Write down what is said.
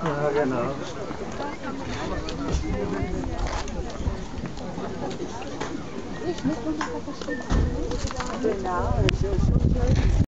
Ah, genau. Genau, das ist schon schön.